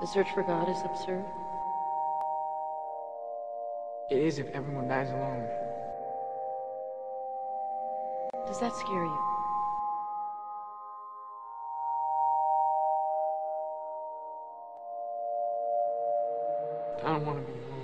The search for God is absurd. It is if everyone dies alone. Does that scare you? I don't want to be alone.